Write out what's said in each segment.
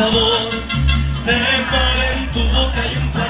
sabor. Separa en tu boca y un.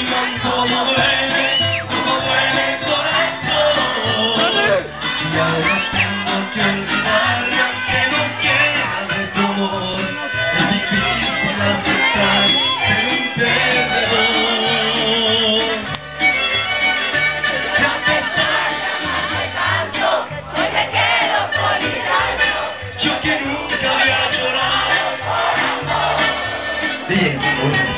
Thank you.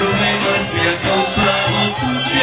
Come on, we are so proud of you.